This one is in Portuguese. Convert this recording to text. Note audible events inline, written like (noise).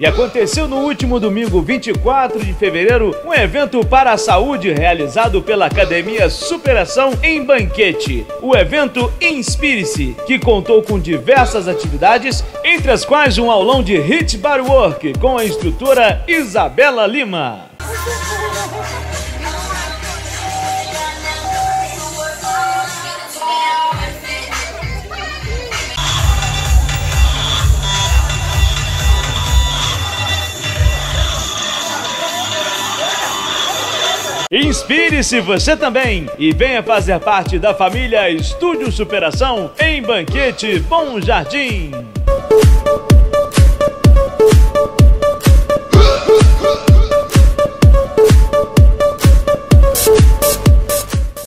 E aconteceu no último domingo, 24 de fevereiro, um evento para a saúde realizado pela Academia Superação em Banquete. O evento Inspire-se, que contou com diversas atividades, entre as quais um aulão de Hit Bar Work com a instrutora Isabela Lima. (laughs) Inspire-se você também e venha fazer parte da família Estúdio Superação em Banquete Bom Jardim.